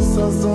Sans